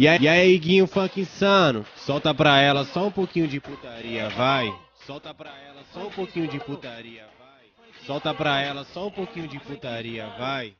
E aí, e aí, Guinho funk insano, solta pra ela só um pouquinho de putaria, vai. Solta pra ela só um pouquinho de putaria, vai. Solta pra ela só um pouquinho de putaria, vai.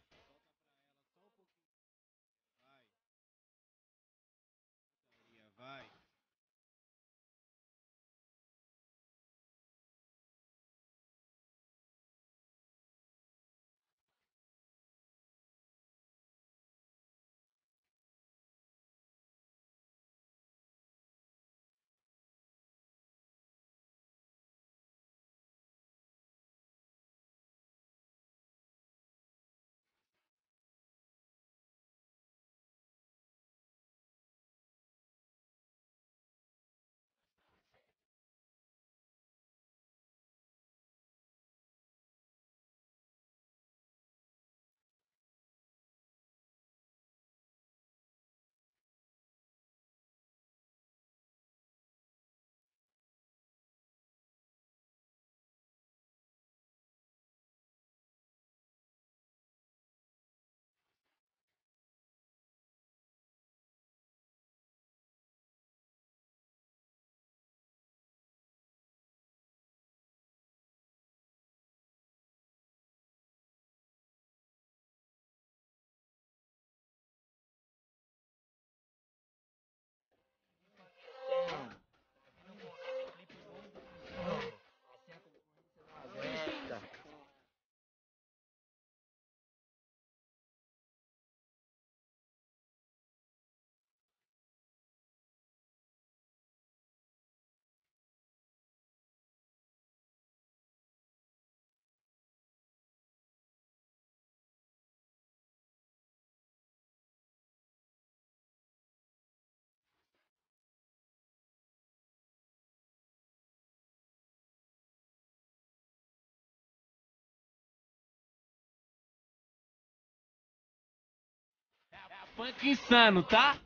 Funk insano, tá?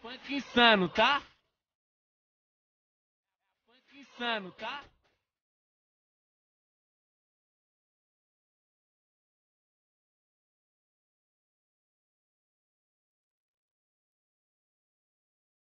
Funk insano, tá? Funk insano, tá?